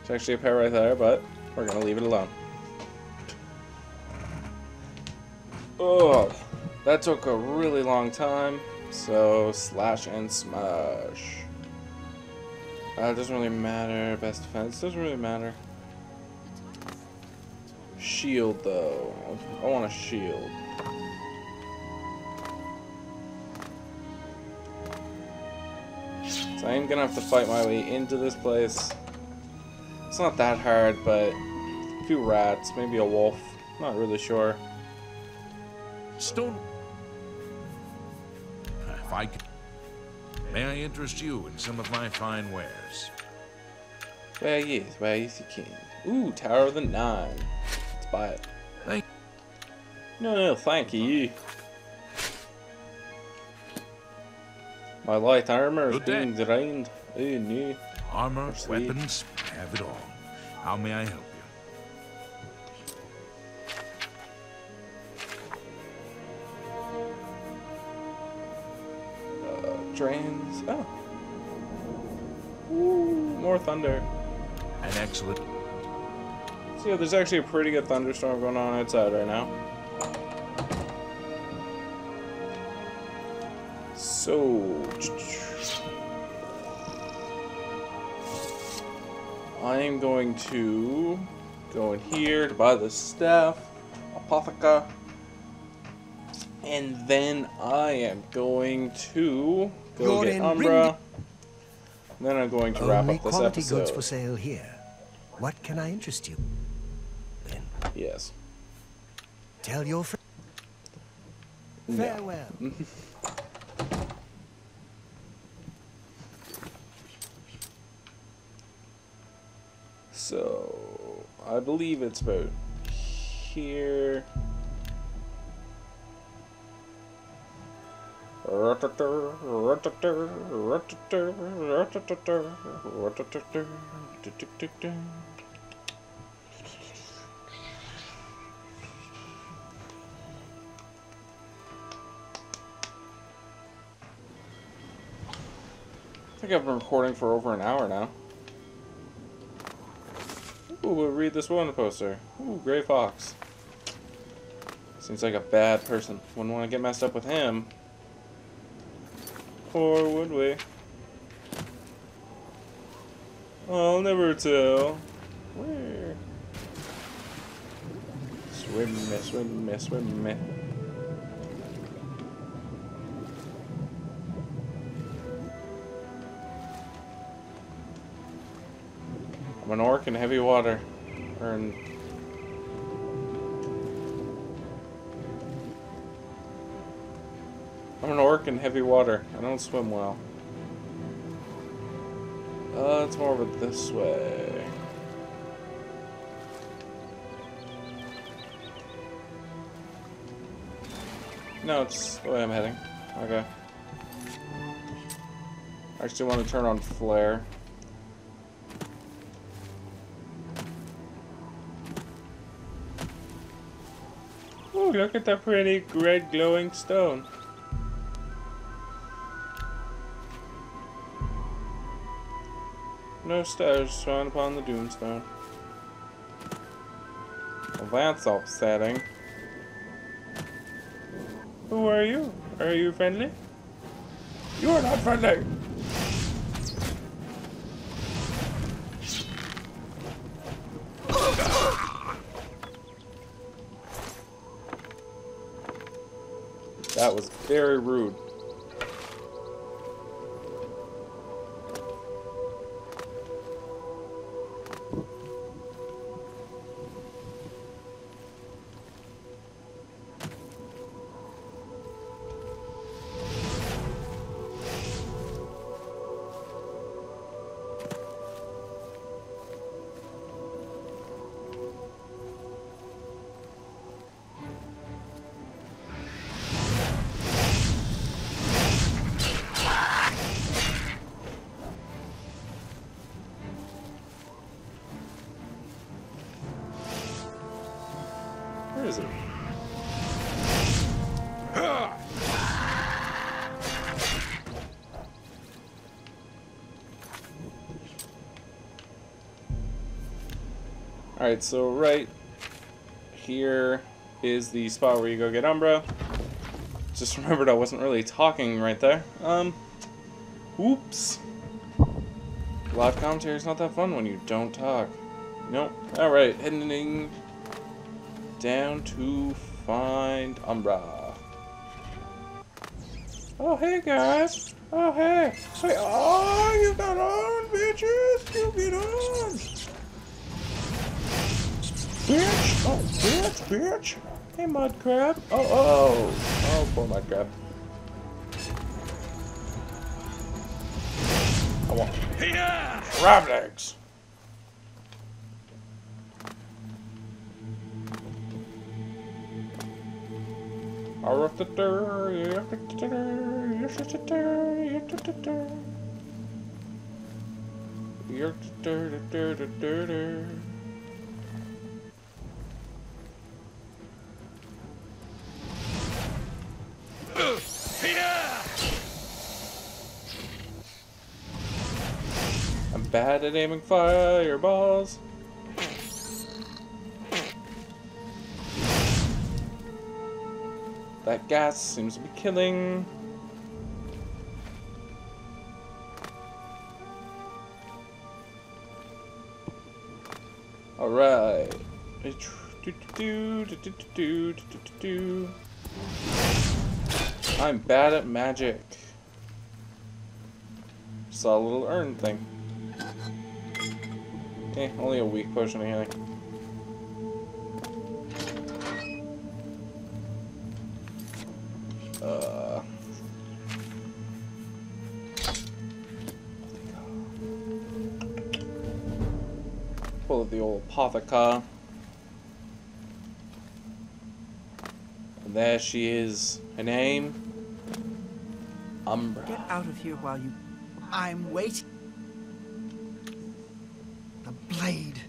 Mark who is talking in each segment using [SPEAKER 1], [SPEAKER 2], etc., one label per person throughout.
[SPEAKER 1] It's actually a pair right there, but we're gonna leave it alone. Oh, that took a really long time. So slash and smash. Uh, doesn't really matter. Best defense doesn't really matter. Shield though. I want a shield. So I am gonna have to fight my way into this place. Not that hard, but a few rats, maybe a wolf. Not really sure.
[SPEAKER 2] Stone. If I could. May I interest you in some of my fine wares?
[SPEAKER 1] Where is, where is the king? Ooh, Tower of the Nine. Let's buy it.
[SPEAKER 2] Thank
[SPEAKER 1] No, no, thank you. My light armor is being drained. Oh no.
[SPEAKER 2] Armor, weapons, have it all. How may I help you?
[SPEAKER 1] Uh, drains. Oh. Ooh, more thunder.
[SPEAKER 2] An excellent.
[SPEAKER 1] So yeah, there's actually a pretty good thunderstorm going on outside right now. So, I'm going to go in here to buy the staff, apotheca, and then I am going to go
[SPEAKER 3] You're
[SPEAKER 1] get Umbra. Then I'm going to wrap
[SPEAKER 3] Only
[SPEAKER 1] up this
[SPEAKER 3] quality
[SPEAKER 1] episode.
[SPEAKER 3] goods for sale here. What can I interest you? Then
[SPEAKER 1] Yes.
[SPEAKER 3] tell your friend.
[SPEAKER 1] No.
[SPEAKER 3] Farewell.
[SPEAKER 1] So, I believe it's about here. I think I've been recording for over an hour now. Ooh, we'll read this one poster. Ooh, Gray Fox. Seems like a bad person. Wouldn't want to get messed up with him. Or would we? I'll never tell. Where? Swim swim me, swim me. I'm an orc in heavy water. Or in... I'm an orc in heavy water. I don't swim well. Uh, it's more of it this way. No, it's the way I'm heading. Okay. I actually want to turn on flare. Look at that pretty red glowing stone. No stars shone upon the doomstone. Well, that's upsetting. Who are you? Are you friendly? You are not friendly! Very rude. Alright, so right here is the spot where you go get Umbra. Just remembered I wasn't really talking right there. Um, oops. Live commentary is not that fun when you don't talk. Nope. Alright, heading down to find Umbra. Oh, hey, guys. Oh, hey. Hey, oh, you got on, bitches. You get on. Bitch. Oh, bitch, bitch. Hey, mud crab. Oh, oh. Oh, poor mud crab. I want crab legs. I'm bad at aiming fireballs. That gas seems to be killing. Alright. I'm bad at magic. Saw a little urn thing. Eh, only a weak potion of healing. Uh, the old there she is. Her name? Umbra.
[SPEAKER 4] Get out of here while you... I'm waiting. Blade.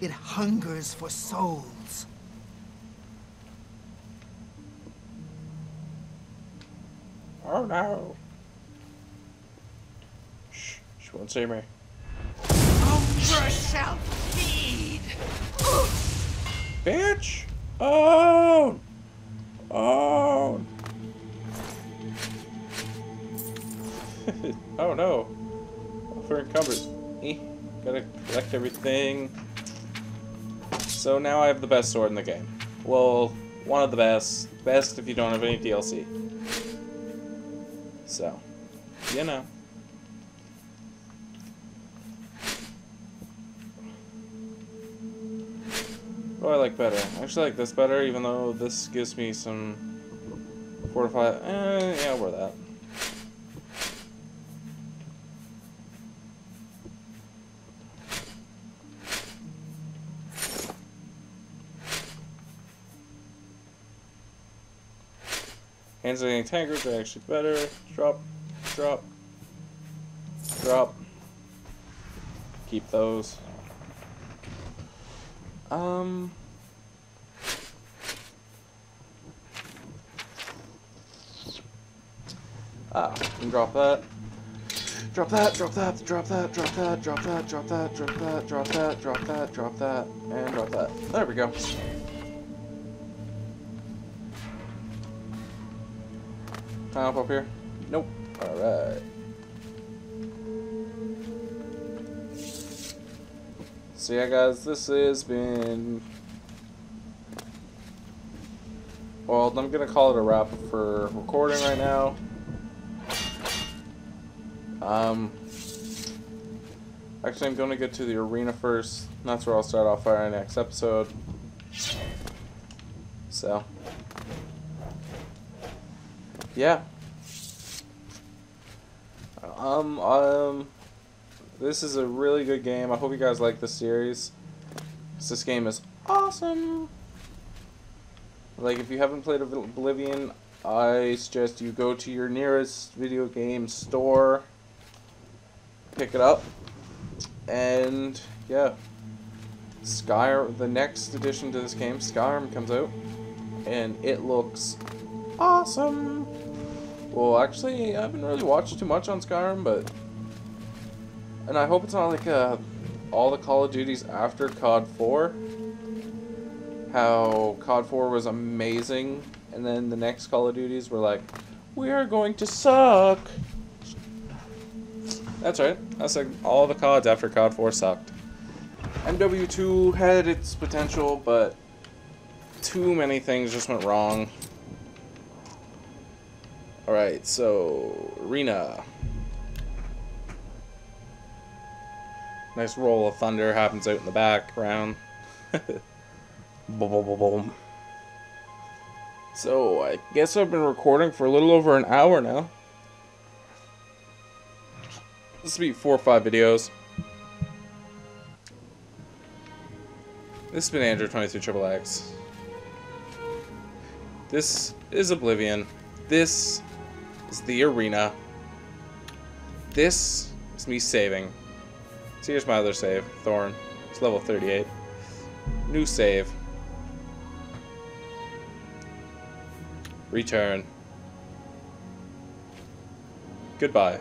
[SPEAKER 4] It hungers for souls.
[SPEAKER 1] Oh no. Shh, she won't see me.
[SPEAKER 4] Umbra shall feed!
[SPEAKER 1] Bitch! Oh! Oh! oh no. For encumbered. Eh. Gotta collect everything. So now I have the best sword in the game. Well, one of the best. Best if you don't have any DLC. So, you know. What do I like better? I actually like this better, even though this gives me some fortify. Eh, yeah, wear that. Hands of tankers are actually better. Drop, drop, drop. Keep those. Um. Ah, can drop that. Drop that, drop that, drop that, drop that, drop that, drop that, drop that, drop that, drop that, drop that, and drop that. There we go. Up up here? Nope. Alright. So yeah guys, this has been... Well, I'm gonna call it a wrap for recording right now. Um, actually, I'm gonna get to the arena first. That's where I'll start off our next episode. So, yeah. Um, um, this is a really good game. I hope you guys like the series. This game is awesome. Like, if you haven't played Oblivion, I suggest you go to your nearest video game store, pick it up, and yeah. Skyrim, the next addition to this game, Skyrim, comes out, and it looks awesome. Well, actually, I haven't really watched too much on Skyrim, but... And I hope it's not like a all the Call of Duties after COD 4. How COD 4 was amazing, and then the next Call of Duties were like, we are going to suck. That's right. That's like all the CODs after COD 4 sucked. MW2 had its potential, but too many things just went wrong. Alright, so Arena. Nice roll of thunder happens out in the background. boom, boom, boom, boom. So, I guess I've been recording for a little over an hour now. This will be four or five videos. This has been Andrew 23 Triple X. This is Oblivion. This is the arena. This is me saving. So here's my other save, Thorn. It's level 38. New save. Return. Goodbye.